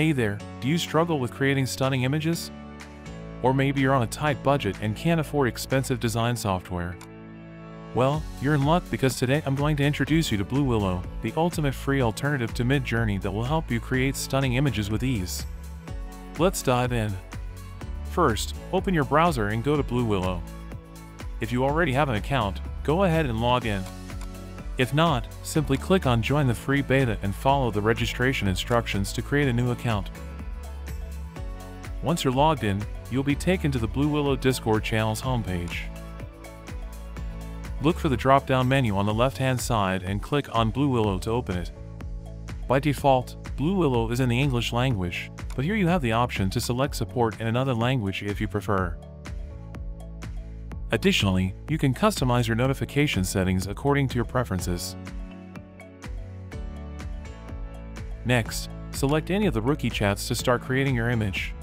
Hey there, do you struggle with creating stunning images? Or maybe you're on a tight budget and can't afford expensive design software. Well, you're in luck because today I'm going to introduce you to Blue Willow, the ultimate free alternative to Midjourney that will help you create stunning images with ease. Let's dive in. First, open your browser and go to Blue Willow. If you already have an account, go ahead and log in. If not, simply click on Join the free beta and follow the registration instructions to create a new account. Once you're logged in, you'll be taken to the Blue Willow Discord channel's homepage. Look for the drop-down menu on the left-hand side and click on Blue Willow to open it. By default, Blue Willow is in the English language, but here you have the option to select support in another language if you prefer. Additionally, you can customize your notification settings according to your preferences. Next, select any of the rookie chats to start creating your image.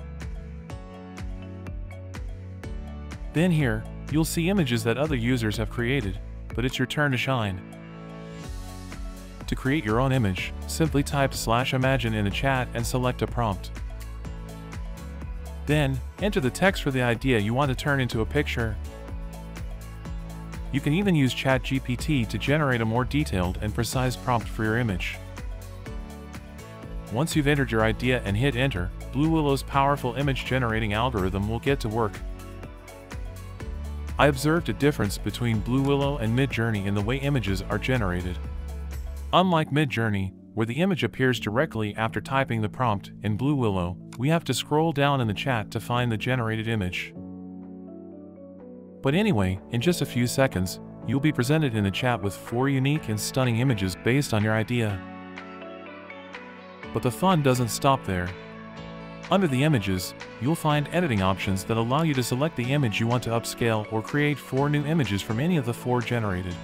Then here, you'll see images that other users have created, but it's your turn to shine. To create your own image, simply type slash imagine in the chat and select a prompt. Then, enter the text for the idea you want to turn into a picture, you can even use ChatGPT to generate a more detailed and precise prompt for your image. Once you've entered your idea and hit enter, Blue Willow's powerful image generating algorithm will get to work. I observed a difference between Blue Willow and Midjourney in the way images are generated. Unlike Midjourney, where the image appears directly after typing the prompt, in Blue Willow, we have to scroll down in the chat to find the generated image. But anyway, in just a few seconds, you'll be presented in the chat with four unique and stunning images based on your idea. But the fun doesn't stop there. Under the images, you'll find editing options that allow you to select the image you want to upscale or create four new images from any of the four generated.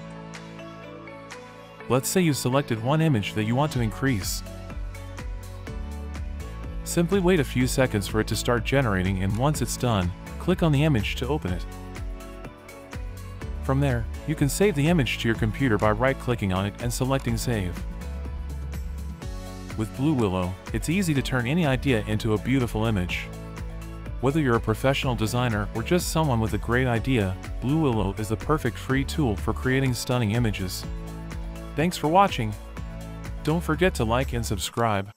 Let's say you've selected one image that you want to increase. Simply wait a few seconds for it to start generating and once it's done, click on the image to open it. From there, you can save the image to your computer by right-clicking on it and selecting Save. With Blue Willow, it's easy to turn any idea into a beautiful image. Whether you're a professional designer or just someone with a great idea, Blue Willow is the perfect free tool for creating stunning images. Thanks for watching. Don't forget to like and subscribe.